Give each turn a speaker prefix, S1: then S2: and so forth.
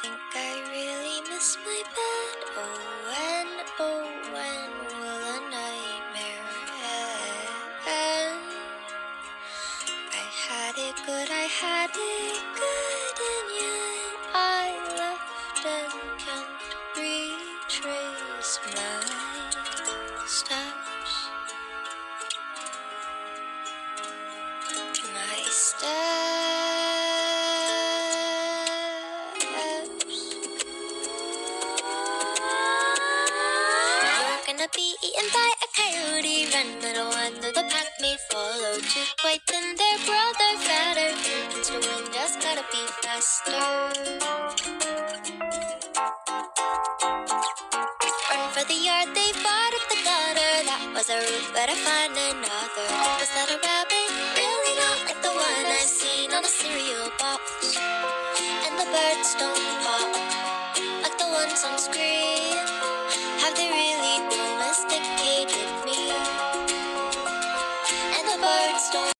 S1: think I really miss my bed. Oh, when, oh, when will a nightmare end? I had it good, I had it good, and yet I left and can't retrace my steps. My steps. Gonna be eaten by a coyote, run little one, though the pack may follow. Two quite thin, their brother fatter. Against the wind, just gotta be faster. Run for the yard, they fought up the gutter. That was a route, better find another. Was that a rabbit? Really not like the one I've seen on a cereal box. And the birds don't pop like the ones on screen. lights don't